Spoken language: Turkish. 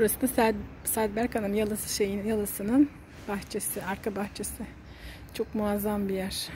Burası da Sad, Sadberk Hanım yalası şeyin, yalasının bahçesi, arka bahçesi. Çok muazzam bir yer.